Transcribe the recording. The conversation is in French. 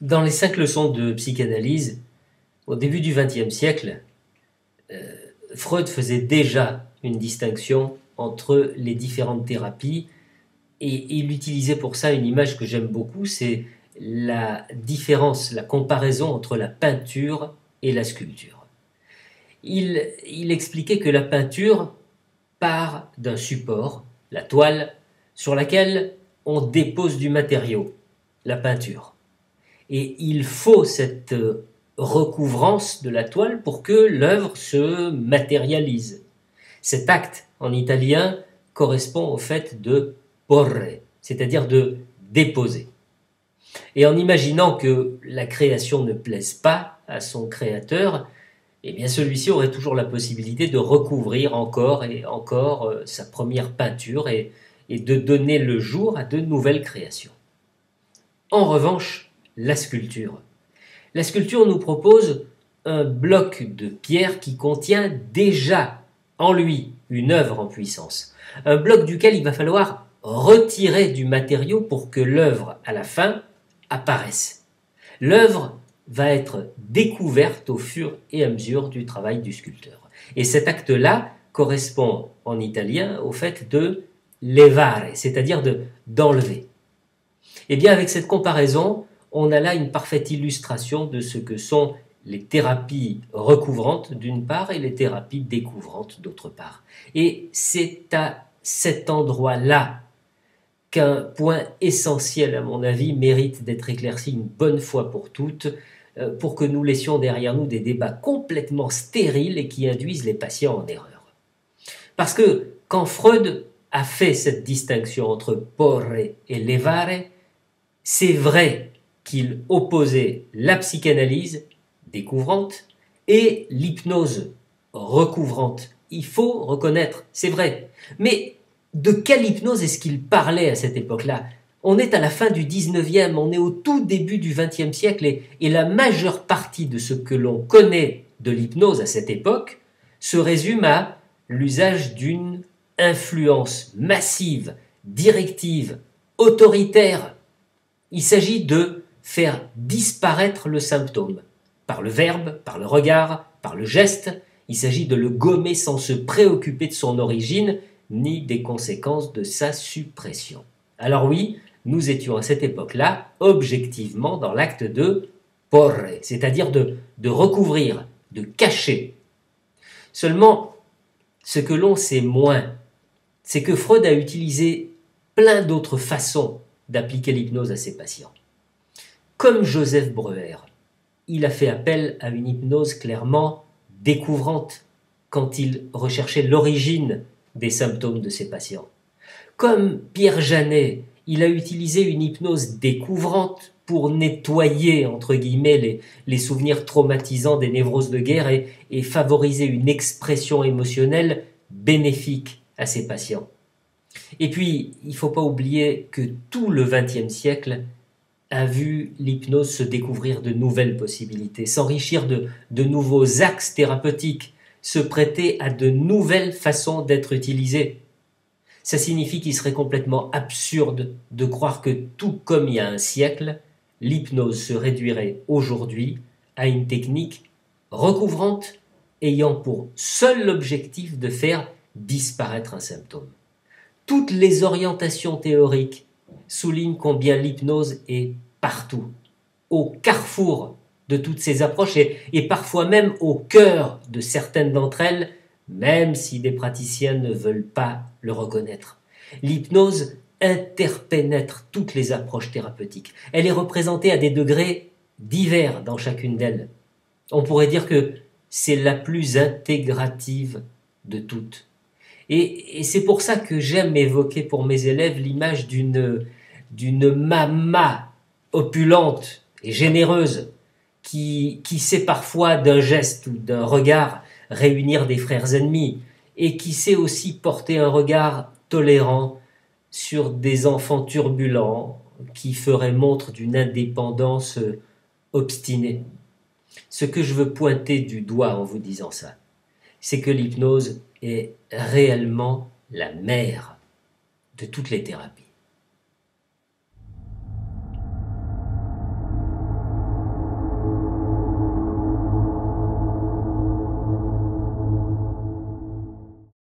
Dans les cinq leçons de psychanalyse, au début du XXe siècle, euh, Freud faisait déjà une distinction entre les différentes thérapies et il utilisait pour ça une image que j'aime beaucoup, c'est la différence, la comparaison entre la peinture et la sculpture. Il, il expliquait que la peinture part d'un support, la toile, sur laquelle on dépose du matériau, la peinture. Et il faut cette recouvrance de la toile pour que l'œuvre se matérialise. Cet acte en italien correspond au fait de porre, c'est-à-dire de déposer. Et en imaginant que la création ne plaise pas à son créateur, eh bien celui-ci aurait toujours la possibilité de recouvrir encore et encore euh, sa première peinture et de donner le jour à de nouvelles créations. En revanche, la sculpture. La sculpture nous propose un bloc de pierre qui contient déjà en lui une œuvre en puissance. Un bloc duquel il va falloir retirer du matériau pour que l'œuvre, à la fin, apparaisse. L'œuvre va être découverte au fur et à mesure du travail du sculpteur. Et cet acte-là correspond en italien au fait de levare, c'est-à-dire de d'enlever. Et eh bien avec cette comparaison, on a là une parfaite illustration de ce que sont les thérapies recouvrantes d'une part et les thérapies découvrantes d'autre part. Et c'est à cet endroit-là qu'un point essentiel, à mon avis, mérite d'être éclairci une bonne fois pour toutes, euh, pour que nous laissions derrière nous des débats complètement stériles et qui induisent les patients en erreur. Parce que quand Freud a fait cette distinction entre porre et levare, c'est vrai qu'il opposait la psychanalyse découvrante et l'hypnose recouvrante. Il faut reconnaître, c'est vrai. Mais de quelle hypnose est-ce qu'il parlait à cette époque-là? On est à la fin du 19e, on est au tout début du 20e siècle et, et la majeure partie de ce que l'on connaît de l'hypnose à cette époque se résume à l'usage d'une influence massive, directive, autoritaire. Il s'agit de faire disparaître le symptôme. Par le verbe, par le regard, par le geste, il s'agit de le gommer sans se préoccuper de son origine ni des conséquences de sa suppression. Alors oui, nous étions à cette époque-là objectivement dans l'acte de porre, c'est-à-dire de, de recouvrir, de cacher. Seulement, ce que l'on sait moins, c'est que Freud a utilisé plein d'autres façons d'appliquer l'hypnose à ses patients. Comme Joseph Breuer, il a fait appel à une hypnose clairement découvrante quand il recherchait l'origine des symptômes de ses patients. Comme Pierre Janet, il a utilisé une hypnose découvrante pour nettoyer, entre guillemets, les, souvenirs traumatisants des névroses de guerre et, et favoriser une expression émotionnelle bénéfique à ses patients. Et puis, il ne faut pas oublier que tout le XXe siècle a vu l'hypnose se découvrir de nouvelles possibilités, s'enrichir de, de nouveaux axes thérapeutiques, se prêter à de nouvelles façons d'être utilisées. Ça signifie qu'il serait complètement absurde de croire que tout comme il y a un siècle, l'hypnose se réduirait aujourd'hui à une technique recouvrante ayant pour seul objectif de faire disparaître un symptôme. Toutes les orientations théoriques souligne combien l'hypnose est partout, au carrefour de toutes ces approches et, parfois même au cœur de certaines d'entre elles, même si des praticiens ne veulent pas le reconnaître. L'hypnose interpénètre toutes les approches thérapeutiques. Elle est représentée à des degrés divers dans chacune d'elles. On pourrait dire que c'est la plus intégrative de toutes. Et, c'est pour ça que j'aime évoquer pour mes élèves l'image d'une d'une mama opulente et généreuse qui, qui sait parfois d'un geste ou d'un regard réunir des frères ennemis et qui sait aussi porter un regard tolérant sur des enfants turbulents qui feraient montre d'une indépendance obstinée. Ce que je veux pointer du doigt en vous disant ça, c'est que l'hypnose est réellement la mère de toutes les thérapies.